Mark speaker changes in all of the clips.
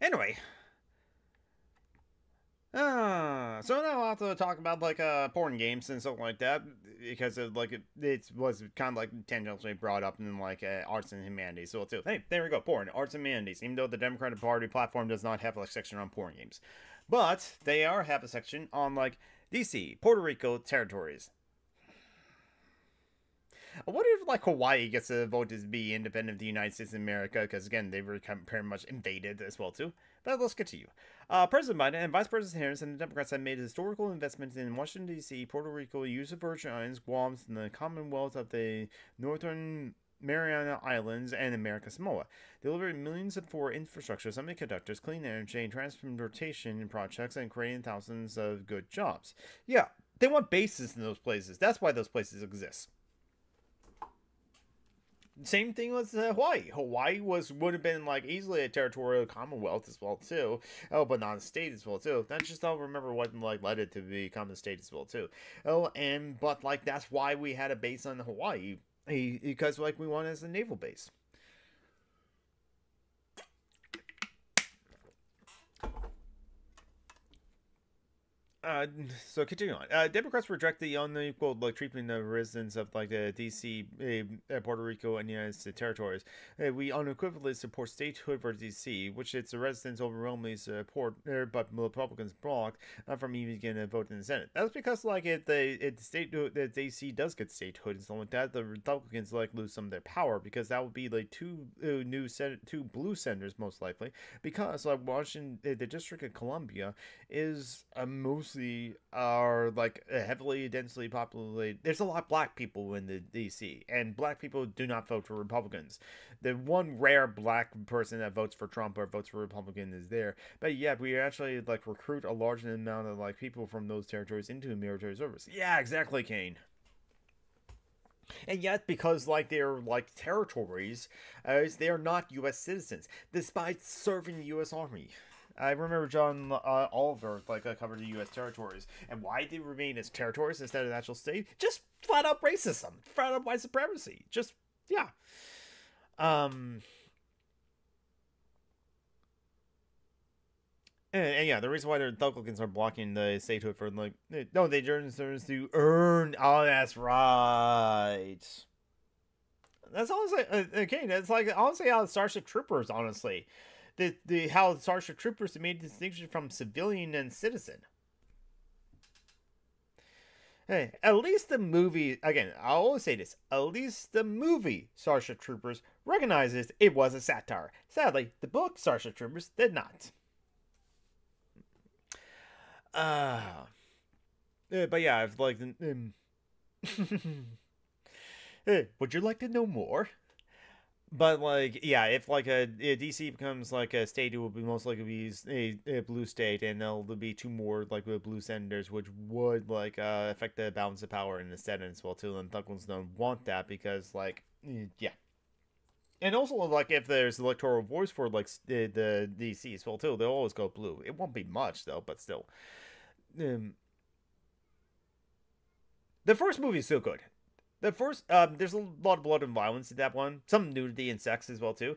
Speaker 1: Anyway. Uh, so now I'll have to talk about like uh porn games and something like that because it like it, it was kind of like tangentially brought up in like uh, arts and humanities so too. Hey, there we go, porn, arts and humanities. Even though the Democratic Party platform does not have a section on porn games, but they are have a section on like DC, Puerto Rico territories. I wonder if like Hawaii gets a vote to be independent of the United States of America because again they were pretty much invaded as well too. But let's get continue. Uh, President Biden and Vice President Harris and the Democrats have made historical investments in Washington D.C., Puerto Rico, U.S. Virgin Islands, Guam, and the Commonwealth of the Northern Mariana Islands, and America Samoa, delivering millions of for infrastructure, semiconductors, clean energy, and transportation projects, and creating thousands of good jobs. Yeah, they want bases in those places. That's why those places exist same thing with uh, Hawaii. Hawaii was would have been like easily a territorial commonwealth as well too. Oh, but not a state as well too. That's just I'll remember what like led it to become a state as well too. Oh, and but like that's why we had a base on Hawaii because like we wanted as a naval base. Uh, so continue on. Uh, Democrats reject the unequal like treatment of residents of like the D.C., uh, Puerto Rico, and United States territories. Uh, we unequivocally support statehood for D.C., which its residents overwhelmingly support, uh, but Republicans block uh, from even getting a vote in the Senate. That's because like it the it the state the D.C. does get statehood and stuff like that. The Republicans like lose some of their power because that would be like two uh, new senate two blue senators most likely because like Washington the District of Columbia is a most are like heavily densely populated. There's a lot of black people in the DC, and black people do not vote for Republicans. The one rare black person that votes for Trump or votes for Republican is there. But yeah, we actually like recruit a large amount of like people from those territories into military service. Yeah, exactly, Kane and yet because like they're like territories uh, they are not u.s citizens despite serving u.s army I remember John uh, Oliver like uh, covered the U.S. territories, and why they remain as territories instead of actual state? Just flat out racism, flat out white supremacy. Just yeah. Um. And, and, yeah, the reason why the Republicans are blocking the statehood for like no, they join to earn. Oh, that's right. That's honestly uh, okay. That's like honestly how Starship Troopers honestly the, the how Starship Troopers made distinction from civilian and citizen. Hey, at least the movie again, I always say this, at least the movie Starship Troopers recognizes it was a satire. Sadly, the book Starship Troopers did not. Uh, but yeah, I've like um, hey, would you like to know more? But like, yeah, if like a, a, DC becomes like a state, it will be most likely be a, a blue state, and there'll be two more like blue senators, which would like uh, affect the balance of power in the Senate as well too. And Douglas don't want that because like, yeah, and also like if there's electoral voice for like the the DC as well too, they'll always go blue. It won't be much though, but still. Um, the first movie is still good. The first, um, there's a lot of blood and violence in that one. Some nudity and sex as well too.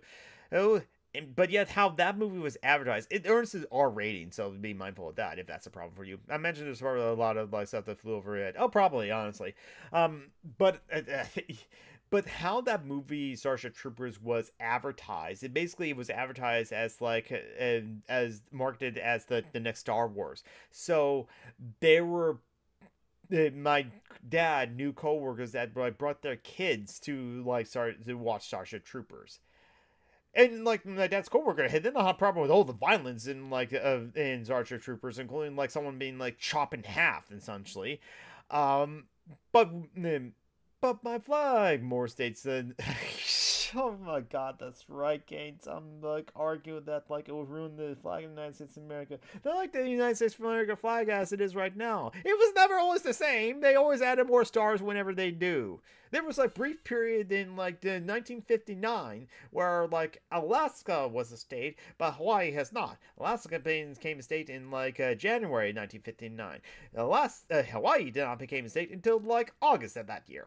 Speaker 1: Oh, and, but yet how that movie was advertised, it earns an R rating. So be mindful of that if that's a problem for you. I mentioned there's probably a lot of like stuff that flew over it. Oh, probably honestly. Um, but. Uh, but how that movie Starship Troopers was advertised, it basically was advertised as like uh, as marketed as the the next Star Wars. So there were my dad knew coworkers that like brought their kids to like start to watch Starship Troopers. And like my dad's coworker had have a problem with all the violence in like uh, in Starship Troopers, including like someone being like chopped in half essentially. Um, but but my flag more states than oh my god, that's right, Gates. I'm like arguing that like it will ruin the flag of the United States of America. They like the United States of America flag as it is right now. It was never always the same. They always added more stars whenever they do. There was like brief period in like the 1959 where like Alaska was a state, but Hawaii has not. Alaska became a state in like uh, January 1959. Alaska, uh, Hawaii did not become a state until like August of that year.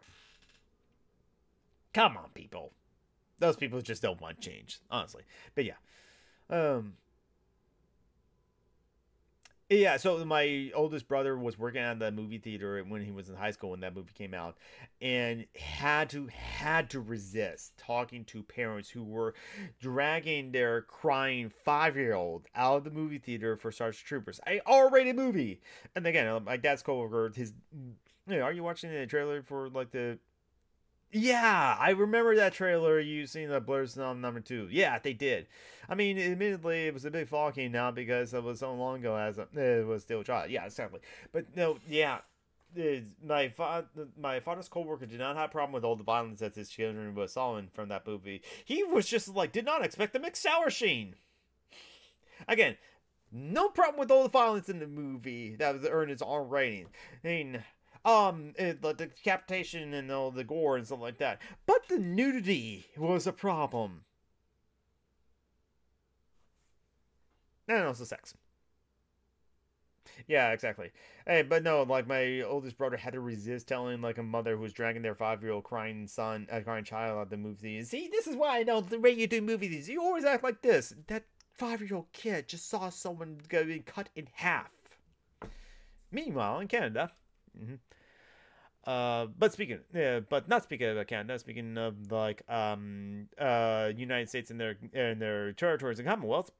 Speaker 1: Come on, people those people just don't want change, honestly. But yeah. Um Yeah, so my oldest brother was working at the movie theater when he was in high school when that movie came out, and had to had to resist talking to parents who were dragging their crying five year old out of the movie theater for Starship Troopers, a R rated movie. And again, my dad's coworker, his, are you watching the trailer for like the yeah, I remember that trailer you seen the Blur's number two. Yeah, they did. I mean, admittedly, it was a bit foggy now because it was so long ago as a, it was still child. Yeah, exactly. But no, yeah, my fa- my father's coworker did not have a problem with all the violence that his children were saw from that movie. He was just like did not expect the mixed shower sheen. Again, no problem with all the violence in the movie that was earned its R rating. I mean, um, it, the decapitation and all the gore and stuff like that. But the nudity was a problem. And also sex. Yeah, exactly. Hey, but no, like my oldest brother had to resist telling like a mother who was dragging their five-year-old crying son, a uh, crying child at the movie. See, this is why I know the way you do movies. You always act like this. That five-year-old kid just saw someone getting cut in half. Meanwhile, in Canada, mm-hmm, uh, but speaking, yeah, but not speaking of Canada, speaking of like um, uh, United States and their and their territories and Commonwealth,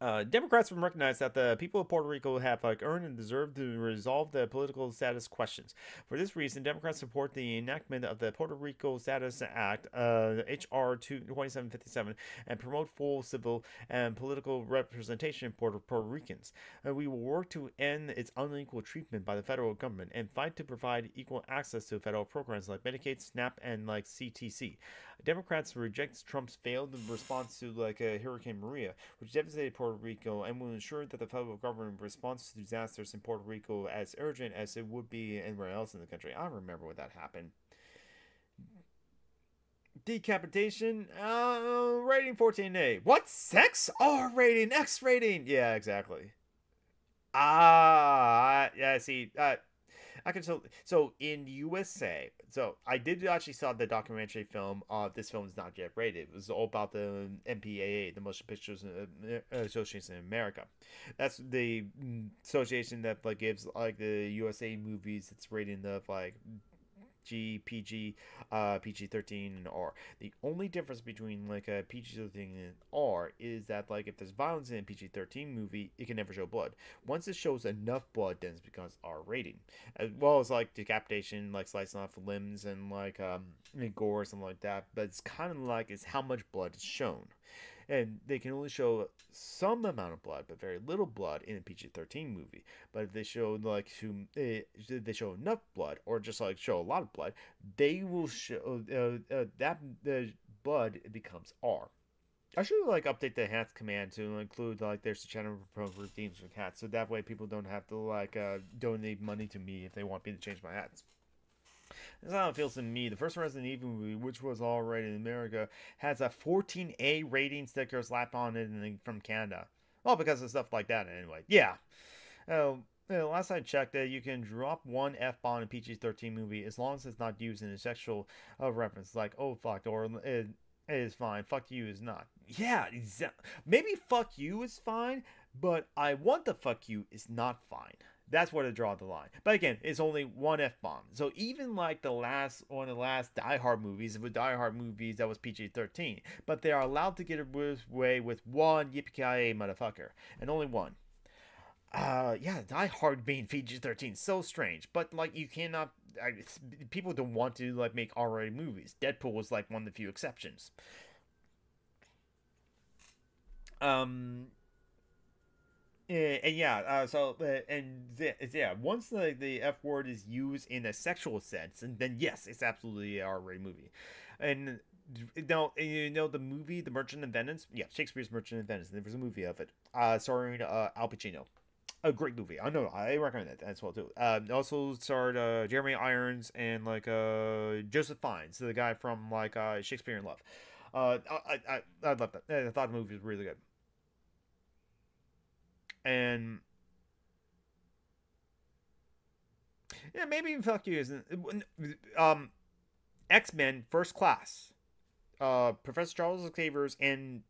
Speaker 1: uh, Democrats recognize that the people of Puerto Rico have like earned and deserve to resolve the political status questions. For this reason, Democrats support the enactment of the Puerto Rico Status Act, uh, HR 2757, and promote full civil and political representation for Puerto, Ricans. Uh, we will work to end its unequal treatment by the federal government and fight to provide equal access to federal programs like Medicaid, SNAP, and like CTC. Democrats reject Trump's failed response to like a Hurricane Maria, which devastated Puerto Rico, and will ensure that the federal government responds to disasters in Puerto Rico as urgent as it would be anywhere else in the country. I remember when that happened. Decapitation, uh, rating 14A. What? Sex? R rating, X rating. Yeah, exactly. Ah, yeah, see, uh, I can tell. So in USA, so I did actually saw the documentary film. Uh, this film is not yet rated. It was all about the MPAA, the Motion Pictures uh, Association in America. That's the mm, association that like gives like the USA movies its rating of like G, PG, uh, PG 13, and R. The only difference between like a PG 13 and R is that like if there's violence in a PG 13 movie, it can never show blood. Once it shows enough blood, then it becomes R rating. As well as like decapitation, like slicing off limbs and like um, gore or something like that. But it's kind of like it's how much blood is shown and they can only show some amount of blood, but very little blood in a PG-13 movie. But if they show like eh, they show enough blood, or just like show a lot of blood, they will show uh, uh, that the blood becomes R. I should like update the hats command to include like there's a channel for themes for hats, so that way people don't have to like uh, donate money to me if they want me to change my hats. That's how it feels to me. The first Resident Evil movie, which was all rated in America, has a 14A rating sticker slapped on it from Canada. Well, because of stuff like that, anyway. Yeah. Oh, uh, last I checked, uh, you can drop one F bomb in a PG 13 movie as long as it's not used in a sexual uh, reference, like, oh, fuck, or it, it is fine. Fuck you is not. Yeah, exactly. Maybe fuck you is fine, but I want the fuck you is not fine. That's where to draw the line. But again, it's only one F bomb. So even like the last one of the last Die Hard movies, with Die Hard movies that was PG 13. But they are allowed to get away with one yippee motherfucker. And only one. Uh, yeah, Die Hard being PG 13. So strange. But like, you cannot. I, people don't want to like make R movies. Deadpool was like one of the few exceptions. Um, and, and yeah, uh, so uh, and yeah, once the the F word is used in a sexual sense, and then yes, it's absolutely a R-rated movie. And now you know the movie The Merchant of Venice. Yeah, Shakespeare's Merchant of Venice. There was a movie of it, uh, starring uh, Al Pacino. A great movie. I know. I recommend it as well too. Uh, also starred uh, Jeremy Irons and like uh, Joseph Fiennes, the guy from like uh, Shakespeare in Love. Uh, I I I loved that. I thought the movie was really good and yeah, maybe even fuck you isn't um X Men First Class, uh Professor Charles Xavier's and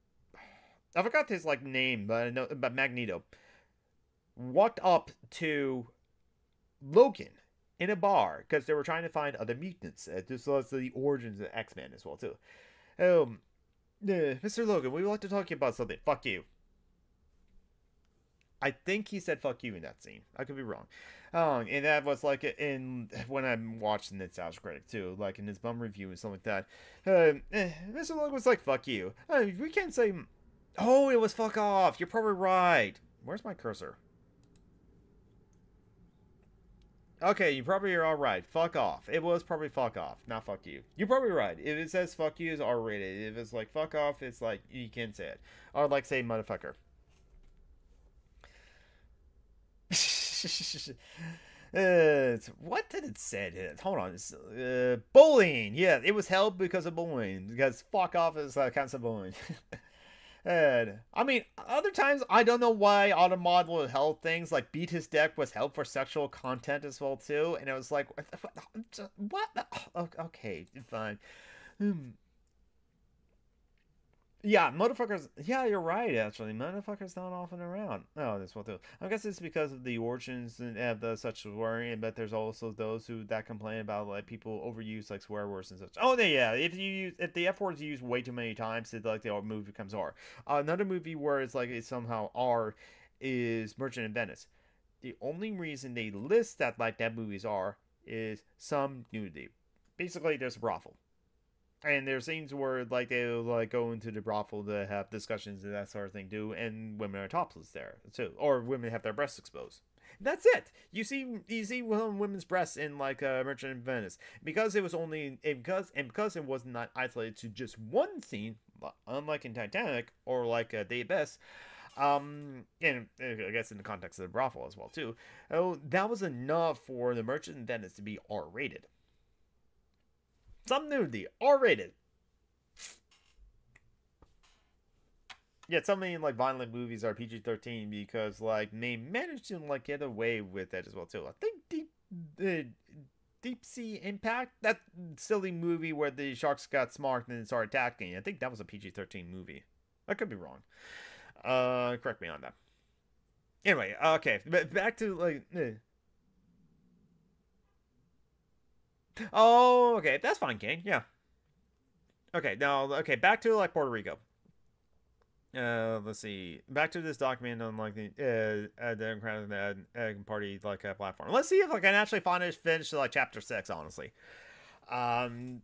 Speaker 1: I forgot his like name, but I know but Magneto. walked up to Logan in a bar because they were trying to find other mutants. Uh, this was the origins of X Men as well too. Um, uh, Mr. Logan, we would like to talk to you about something. Fuck you. I think he said "fuck you" in that scene. I could be wrong. Um, and that was like in when I'm watching the Nostalgia Critic too, like in his bum review and something like that. Uh, eh, Mr. Logan was like "fuck you." Uh, we can't say. Oh, it was "fuck off." You're probably right. Where's my cursor? Okay, you probably are all right. Fuck off. It was probably fuck off, not fuck you. You're probably right. If it says fuck you, it's R rated. If it's like fuck off, it's like you can't say it. Or like say motherfucker. uh, what did it say? Hold on. Uh, bullying. Yeah, it was held because of bullying. Because fuck off is uh, kind of bullying. And I mean, other times I don't know why Autobot will held things like beat his deck was held for sexual content as well too, and it was like, what? Okay, fine. Hmm. Yeah, motherfuckers. Yeah, you're right. Actually, motherfuckers not often around. Oh, this will do. I guess it's because of the origins and of the such swearing, but there's also those who that complain about like people overuse like swear words and such. Oh, yeah. If you use if the F word is used way too many times, it like the movie becomes R. Uh, another movie where it's like it's somehow R is Merchant of Venice. The only reason they list that like that movies are is some nudity. Basically, there's a brothel and there's scenes where like they'll like go into the brothel to have discussions and that sort of thing too, and women are topless there too, or women have their breasts exposed. That's it. You see, you see women's breasts in like uh, Merchant of Venice because it was only because and because it was not isolated to just one scene, unlike in Titanic or like uh, Day Best. Um, and uh, I guess in the context of the brothel as well too. Oh, that was enough for the Merchant of Venice to be R rated. Some nudity, R rated. Yeah, so many like violent movies are PG thirteen because like they managed to like get away with that as well too. I think deep uh, Deep Sea Impact, that silly movie where the sharks got smart and started attacking. I think that was a PG thirteen movie. I could be wrong. Uh, correct me on that. Anyway, okay, back to like. Uh, Oh, okay. That's fine, King. Yeah. Okay, now, okay, back to, like, Puerto Rico. Uh, let's see. Back to this document on, like, the uh, Democratic uh, Party, like, uh, platform. Let's see if I can actually finish, finish, like, chapter 6, honestly. Um,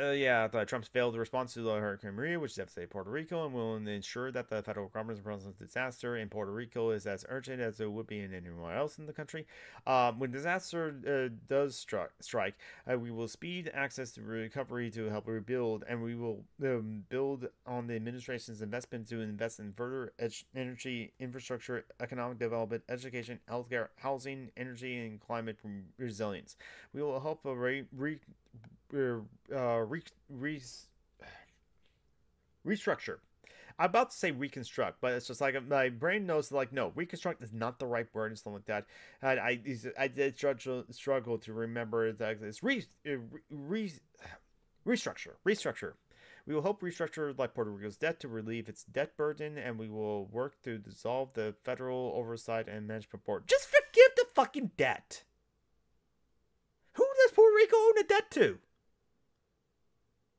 Speaker 1: uh, yeah, the Trump's failed response to the Hurricane Maria, which devastated Puerto Rico, and will ensure that the federal government's response to disaster in Puerto Rico is as urgent as it would be in anywhere else in the country. Um, when disaster uh, does stri- strike, uh, we will speed access to recovery to help rebuild, and we will um, build on the administration's investment to invest in further ed- energy infrastructure, economic development, education, healthcare, housing, energy, and climate resilience. We will help re- re- uh, re, re, restructure. I'm about to say reconstruct, but it's just like my brain knows like no, reconstruct is not the right word and stuff like that. And I I did struggle struggle to remember that it's re, uh, re, restructure restructure. We will help restructure like Puerto Rico's debt to relieve its debt burden, and we will work to dissolve the federal oversight and management board. Just forgive the fucking debt. Who does Puerto Rico own a debt to?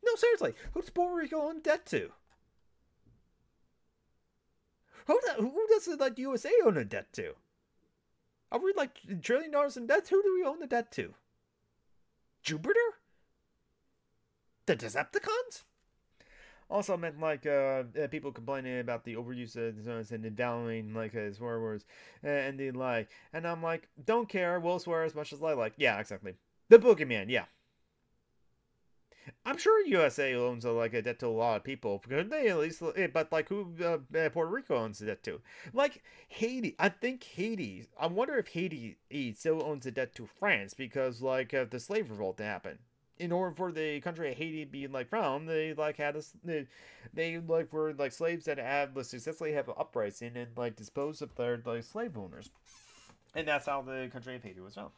Speaker 1: No, seriously, who's Puerto Rico in debt to? Who, who does the like USA own a debt to? Are we like trillion dollars in debt? Who do we own the debt to? Jupiter? The Decepticons? Also I meant like uh, uh, people complaining about the overuse of zones and the downloading like uh, swear words and the like, and I'm like, don't care, we'll swear as much as I like. Yeah, exactly. The Boogeyman, yeah. I'm sure USA owns a, like a debt to a lot of people. Could they at least? Eh, but like who uh, eh, Puerto Rico owns a debt to? Like Haiti, I think Haiti. I wonder if Haiti still owns a debt to France because like uh, the slave revolt happened. In order for the country of Haiti being like found, they like had a they, they like were like slaves that had like, successfully have an uprising and like disposed of their like slave owners, and that's how the country of Haiti was found.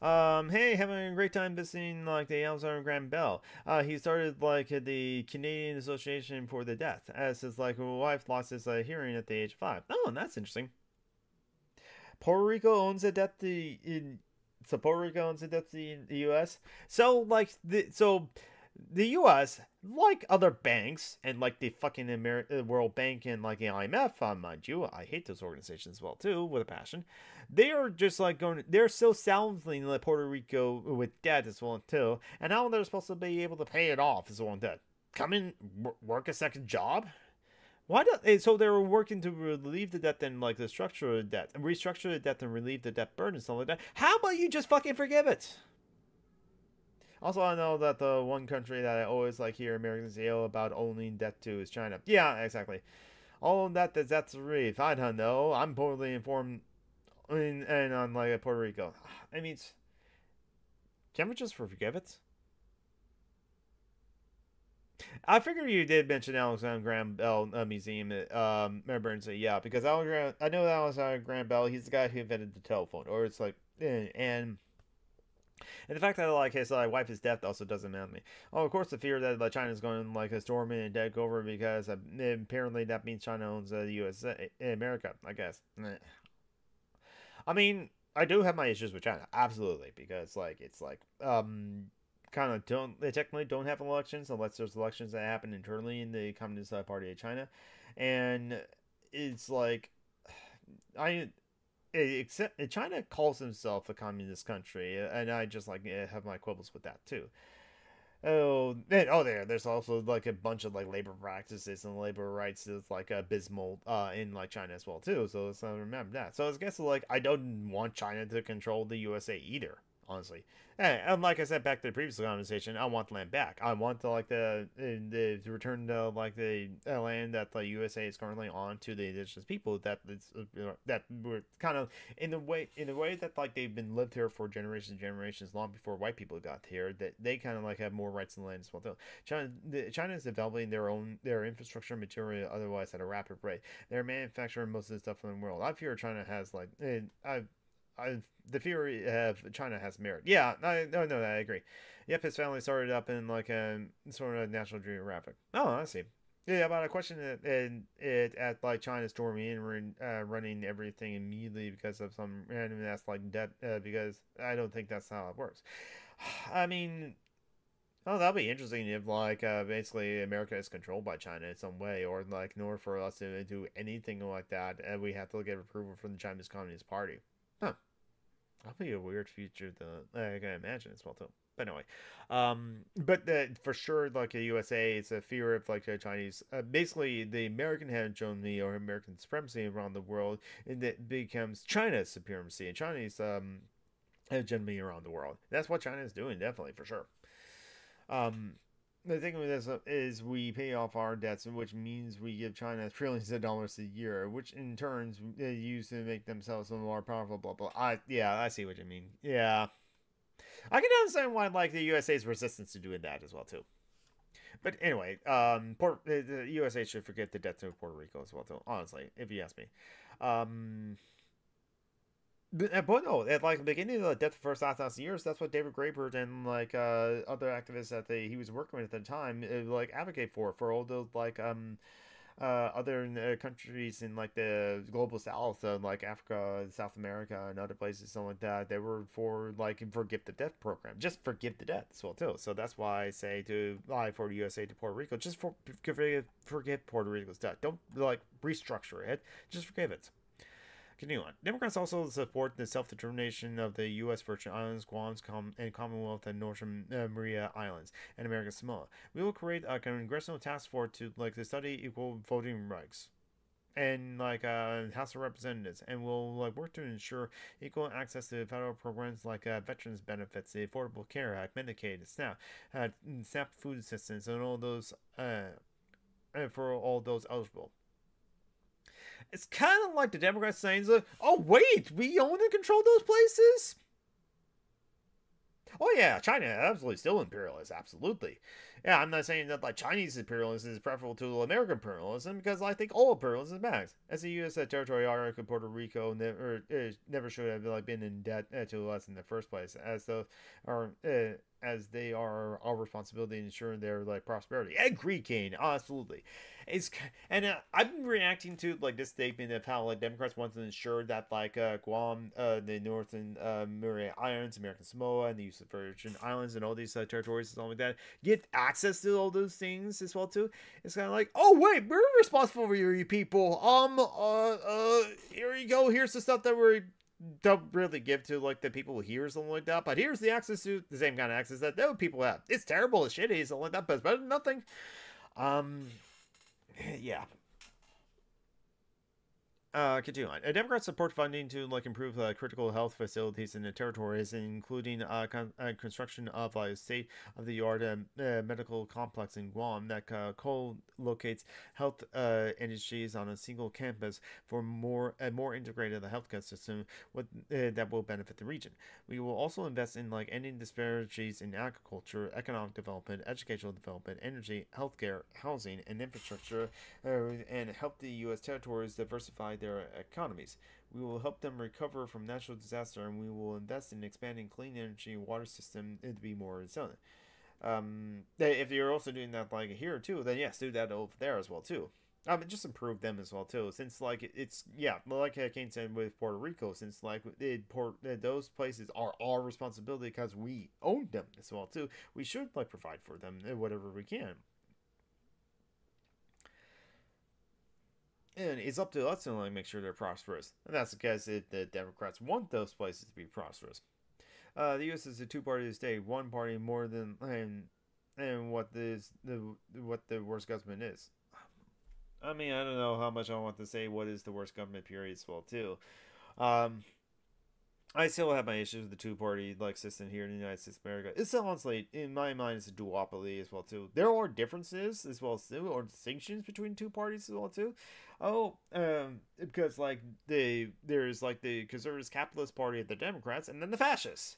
Speaker 1: Um, hey, having a great time visiting like the Alexander Graham Bell. Uh, he started like the Canadian Association for the Deaf, as his like wife lost his uh, hearing at the age of five. Oh, and that's interesting. Puerto Rico owns a debt to in so Puerto Rico owns a debt to the U.S. So like the so the U.S. like other banks and like the fucking Ameri- World Bank and like the IMF, uh, mind you, I hate those organizations as well too with a passion. They are just like going. They're still saddling like Puerto Rico with debt as well too, and now they're supposed to be able to pay it off as well debt. Come in, work a second job. Why don't eh, so they were working to relieve the debt and like the structure of the debt and restructure the debt and relieve the debt burden and stuff like that? How about you just fucking forgive it? Also, I know that the one country that I always like hear Americans yell about owning debt to is China. Yeah, exactly. All that that's reef. I don't know. I'm poorly informed in, and on like Puerto Rico. I mean, can we just forgive it? I figure you did mention Alexander Graham Bell uh, Museum um, remember and say yeah, because Alexander, I know Alexander Graham Bell, he's the guy who invented the telephone, or it's like, eh, and and the fact that like his uh, wife is deaf also doesn't matter me. Oh, of course, the fear that like, China is going like a storm in and take over because uh, apparently that means China owns uh, the USA, America. I guess. I mean, I do have my issues with China, absolutely, because like it's like um kind of don't they technically don't have elections unless there's elections that happen internally in the Communist Party of China, and it's like I except eh, China calls himself a communist country, eh, and I just like eh, have my quibbles with that too. Oh, and, oh, there. There's also like a bunch of like labor practices and labor rights is like abysmal uh, in like China as well too. So let's remember that. So I guess like I don't want China to control the USA either honestly. And like I said back to the previous conversation, I want the land back. I want the like the the to return to like the land that the USA is currently on to the indigenous people that uh, that were kind of in the way in the way that like they've been lived here for generations and generations long before white people got here. That they kind of like have more rights in the land as well. China the, China is developing their own their infrastructure material otherwise at a rapid rate. They're manufacturing most of the stuff in the world. I fear China has like I I, the theory of China has merit. Yeah, I no no I agree. Yep, his family started up in like a sort of National Geographic. Oh, I see. Yeah, about a question it, it, at like China storming in uh, running everything immediately because of some random ass like debt uh, because I don't think that's how it works. I mean, oh, that'll be interesting if like uh, basically America is controlled by China in some way, or like in order for us to do anything like that, and we have to get approval from the Chinese Communist Party. Huh. That'll a weird future that I can imagine as well too. But anyway, um, but the, for sure, like the USA, it's a fear of like the Chinese. Uh, basically, the American hegemony or American supremacy around the world, and that becomes China's supremacy and Chinese um hegemony around the world. That's what China is doing, definitely for sure. Um, the thing with this is we pay off our debts, which means we give China trillions of dollars a year, which in turns they use to make themselves more powerful. Blah blah. I yeah, I see what you mean. Yeah, I can understand why like the USA's resistance to doing that as well too. But anyway, um, Port, the USA should forget the debt to Puerto Rico as well too. Honestly, if you ask me, um, but no, at like the beginning of the Death of First Last Thousand Years, that's what David Graeber and like uh, other activists that they, he was working with at the time uh, like advocate for for all those like um uh, other uh, countries in like the global south, uh, like Africa, South America, and other places, something like that. They were for like forgive the debt program, just forgive the debt as well too. So that's why I say to lie for the USA to Puerto Rico, just for forgive, forgive Puerto Rico's debt. Don't like restructure it, just forgive it. Continue on. Democrats also support the self-determination of the U.S. Virgin Islands, Guam, and Commonwealth and Northern uh, Maria Islands, and American Samoa. We will create a congressional task force to like to study equal voting rights and like uh, House of Representatives, and we'll like work to ensure equal access to federal programs like uh, Veterans Benefits, the Affordable Care Act, Medicaid, SNAP, uh, SNAP food assistance, and all those uh, for all those eligible. It's kind of like the Democrats saying, "Oh wait, we own and control those places." Oh yeah, China absolutely still imperialist, absolutely. Yeah, I'm not saying that like Chinese imperialism is preferable to American imperialism because I think all imperialism is bad. As the U.S. territory of Puerto Rico never never should have like been in debt uh, to us in the first place, as though are uh, as they are our responsibility in ensuring their like prosperity. Agree, Kane. Absolutely. It's and uh, I've been reacting to like this statement of how like Democrats want to ensure that like uh, Guam, uh, the Northern uh, Mariana Islands, American Samoa, and the U.S. Virgin Islands and all these uh, territories and stuff like that get access to all those things as well too. It's kind of like, oh wait, we're responsible for you people. Um, uh, uh, here you go. Here's the stuff that we're don't really give to like the people here or something like that. But here's the access to the same kind of access that those people have. It's terrible, it's shitty, something like that, but it's better than nothing. Um, yeah. Uh, continue on. Uh, Democrats support funding to like improve uh, critical health facilities in the territories, including uh, con- uh construction of a state of the art uh, medical complex in Guam that uh, co-locates health industries on a single campus for more a more integrated healthcare system with, that will benefit the region. We will also invest in like ending disparities in agriculture, economic development, educational development, energy, healthcare, housing, and infrastructure, and help the U.S. territories diversify their economies. We will help them recover from natural disaster, and we will invest in expanding clean energy and water system to be more resilient. Um, if you're also doing that like here too, then yes, do that over there as well too. Just improve them as well too, since like it's yeah, like Kane said with Puerto Rico, since like it, Port, those places are our responsibility because we own them as well too. We should like provide for them whatever we can. And it's up to us to like make sure they're prosperous. And that's because it, the Democrats want those places to be prosperous. Uh, the U.S. is a two-party state, one party more than and and what this the what the worst government is. I mean, I don't know how much I want to say what is the worst government period well too. Um, I still have my issues with the two party like system here in the United States of America. It's honestly, in my mind, it's a duopoly as well too. There are differences as well too, or distinctions between two parties as well too. Oh, um, because like the there's like the conservative capitalist party of the Democrats, and then the fascists.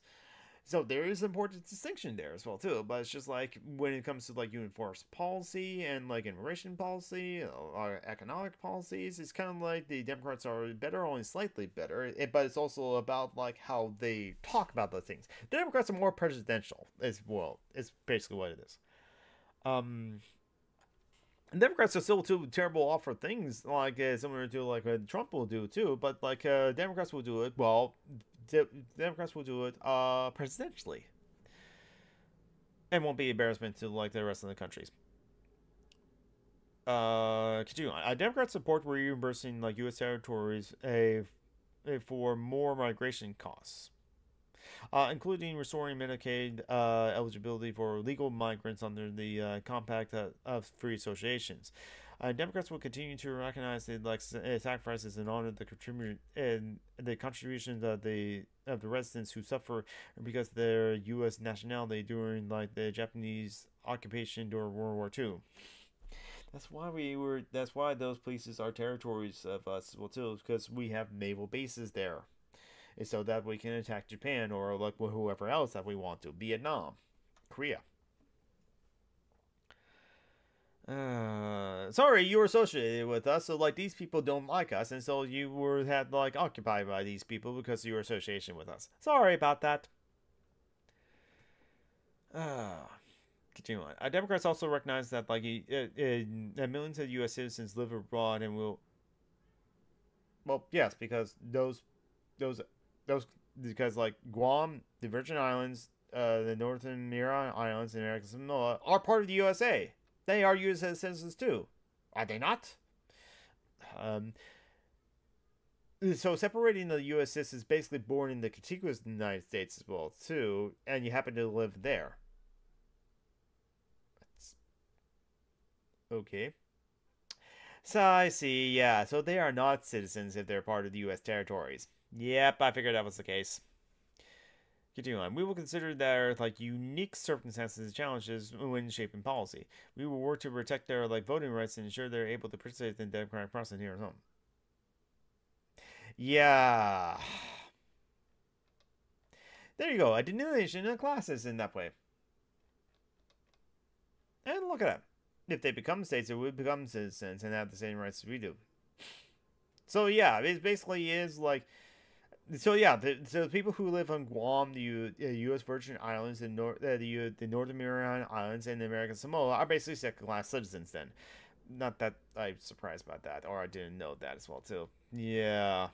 Speaker 1: So there is an important distinction there as well too. But it's just like when it comes to like uniform policy and like immigration policy or economic policies, it's kind of like the Democrats are better, only slightly better. But it's also about like how they talk about those things. The Democrats are more presidential as well. It's basically what it is. Um, and Democrats are still too terrible offer things like uh, similar to like uh, Trump will do too, but like uh, Democrats will do it. Well, de- Democrats will do it uh presidentially, and won't be embarrassment to like the rest of the countries. Uh, continue on. Uh, Democrats support reimbursing like U.S. territories a, a for more migration costs uh, including restoring Medicaid uh, eligibility for legal migrants under the uh, Compact of Free Associations. Uh, Democrats will continue to recognize the like uh, sacrifices and honor the contribute and the contributions of the of the residents who suffer because of their U.S. nationality during like the Japanese occupation during World War II. That's why we were. That's why those places are territories of us well too, because we have naval bases there and so that we can attack Japan or like whoever else that we want to. Vietnam, Korea. Uh, sorry, you were associated with us, so like these people don't like us, and so you were had like occupied by these people because of your association with us. Sorry about that. Uh, continue on. Uh, Democrats also recognize that like uh, uh, millions of U.S. citizens live abroad and will. Well, yes, because those those those because like Guam, the Virgin Islands, uh, the Northern Mariana Islands, and American Samoa are part of the USA. They are U.S. citizens too, are they not? Um, so separating the U.S. citizens basically born in the contiguous United States as well too, and you happen to live there. That's okay. So I see, yeah. So they are not citizens if they're part of the U.S. territories. Yep, I figured that was the case. Continue on. We will consider their like unique circumstances and challenges when shaping policy. We will work to protect their like voting rights and ensure they're able to participate in the democratic process here at home. Yeah. There you go. A delineation of classes in that way. And look at that. If they become states, they would become citizens and have the same rights as we do. So yeah, it basically is like so yeah, the, so the people who live on Guam, the U, uh, U.S. Virgin Islands, and Nor- uh, the U, the Northern Mariana Islands, and the American Samoa are basically second-class citizens. Then, not that I'm surprised about that, or I didn't know that as well too. Yeah.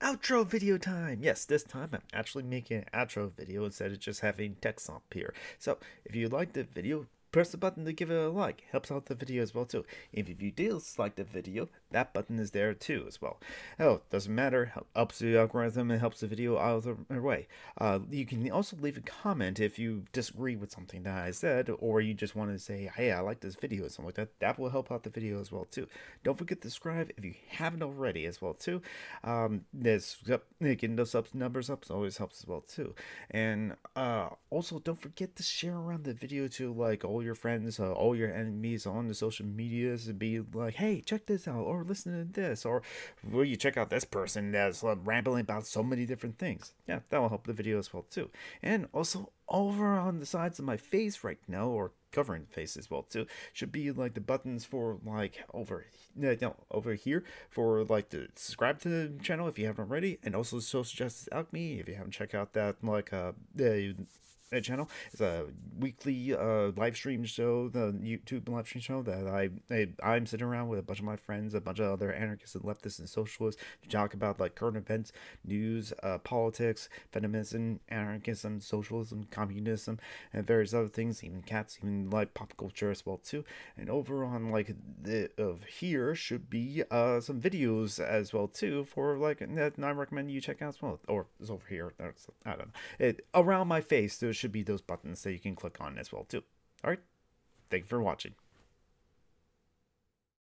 Speaker 1: Outro video time! Yes, this time I'm actually making an outro video instead of just having text up here. So, if you like the video, press the button to give it a like. Helps out the video as well too. If you dislike the video, that button is there too as well. Oh, doesn't matter. Helps the algorithm and helps the video either way. Uh, you can also leave a comment if you disagree with something that I said, or you just want to say, "Hey, I like this video," or something like that. That will help out the video as well too. Don't forget to subscribe if you haven't already as well too. Um, there's getting those subs numbers up always helps as well too. And uh, also don't forget to share around the video to like all your friends, uh, all your enemies on the social medias, and be like, "Hey, check this out," or "Listen to this," or "Will you check out this person that's uh, rambling about so many different things?" Yeah, that will help the video as well too. And also over on the sides of my face right now, or covering the face as well too, should be like the buttons for like over no over here for like to subscribe to the channel if you haven't already, and also social justice alchemy if you haven't checked out that like uh the channel. It's a weekly uh, live stream show, the YouTube live stream show that I, I am sitting around with a bunch of my friends, a bunch of other anarchists and leftists and socialists to talk about like current events, news, uh, politics, feminism, anarchism, socialism, communism, and various other things, even cats, even like pop culture as well too. And over on like the of here should be uh some videos as well too for like that I recommend you check out as well. Or it's over here. I don't know. It around my face there should be those buttons that you can click on as well too. All right. Thank you for watching.